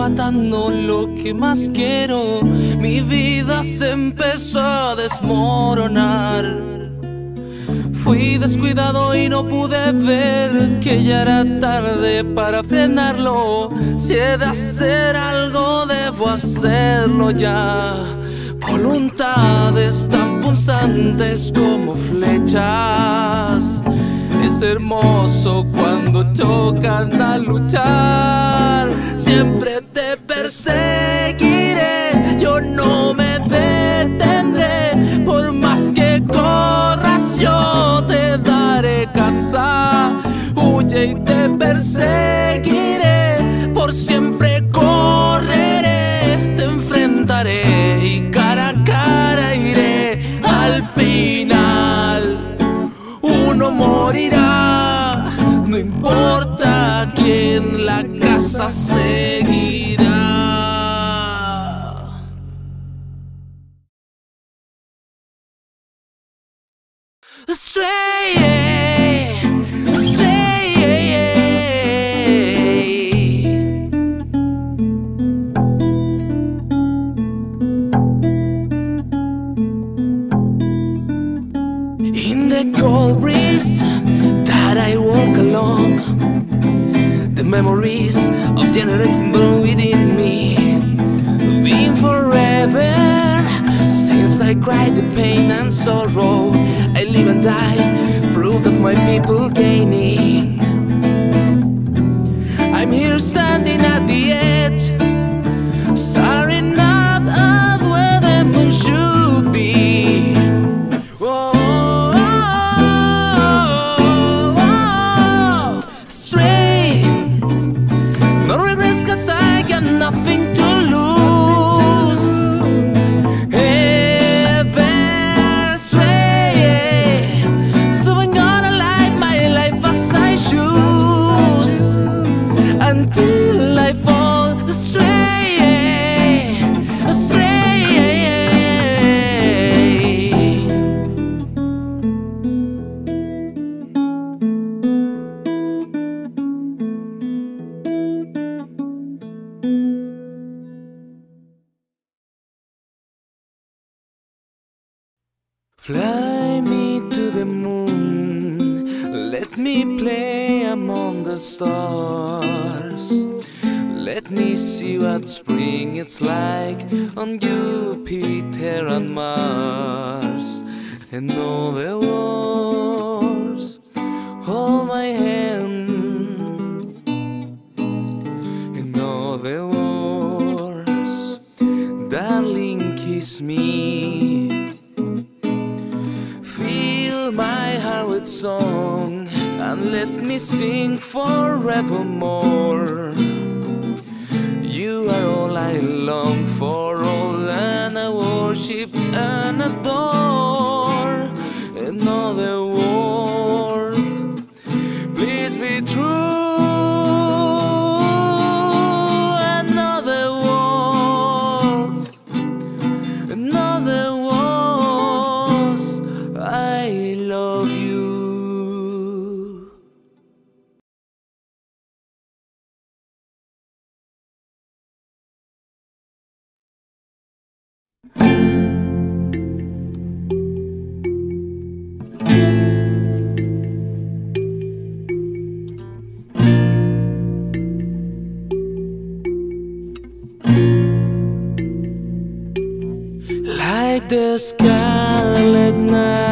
arrebatando lo que más quiero. Mi vida se empezó a desmoronar. Fui descuidado y no pude ver que ya era tarde para frenarlo. Si he de hacer algo, debo hacerlo ya. Voluntades tan punzantes como flechas. Es hermoso cuando tocan a luchar. Siempre perseguiré, yo no me detendré. Por más que corras, yo te daré casa. Huye y te perseguiré, por siempre correré. Te enfrentaré y cara a cara iré al final uno morirá, no importa quién la casa seguirá. Sorrow. I live and die, prove that my people gaining. I'm here standing at the edge, Fly me to the moon, let me play among the stars. Let me see what spring is like on Jupiter and Mars. And all the wars, hold my hand. And all the wars, darling, kiss me. Song and let me sing forevermore. You are all I long for, all and I worship and adore. In deska letná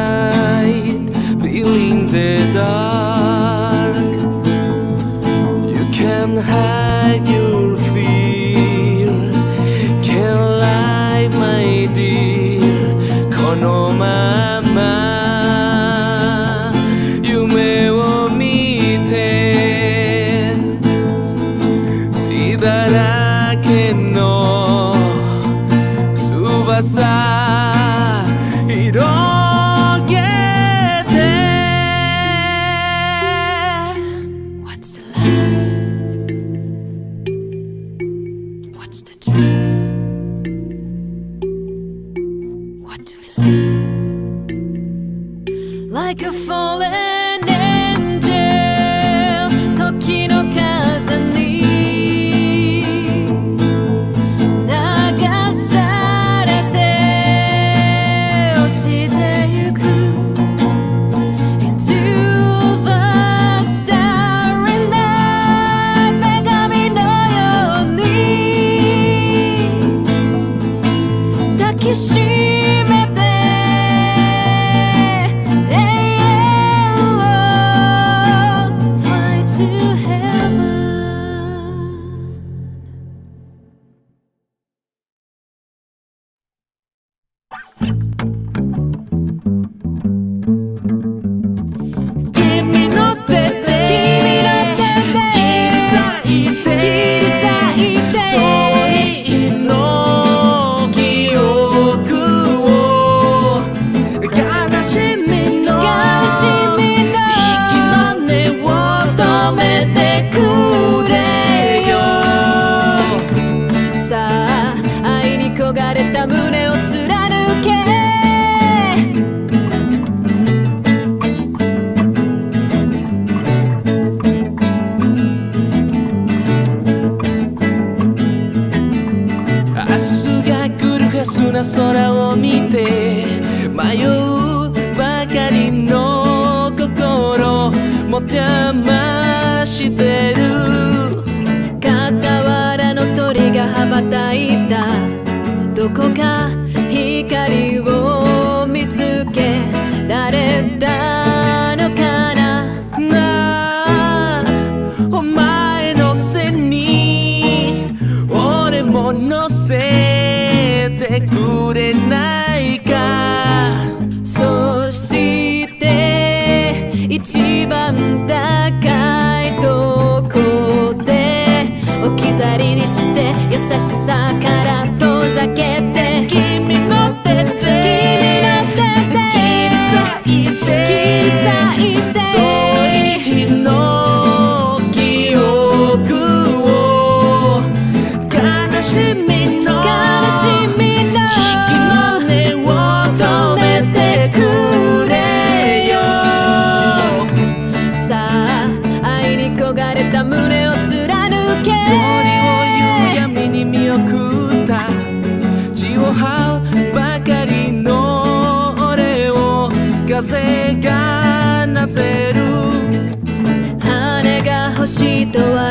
sola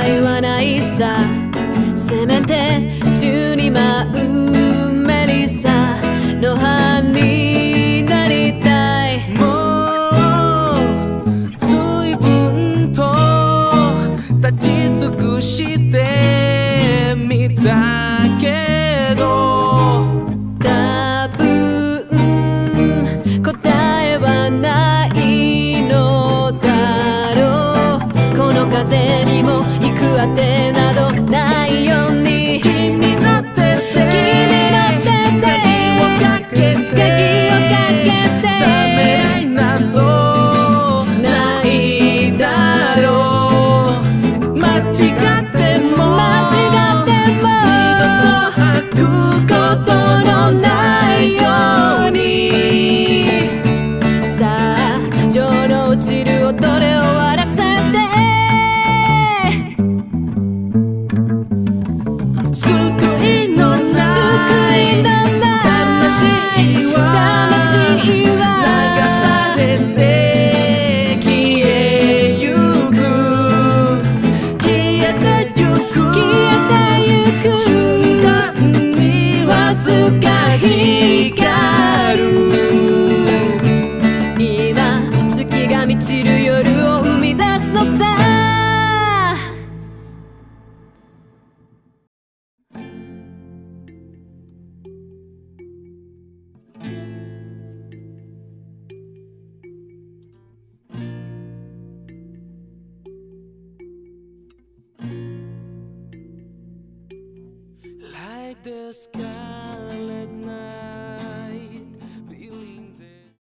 いはないさ。せめて12万うめりさ。の犯人 sky.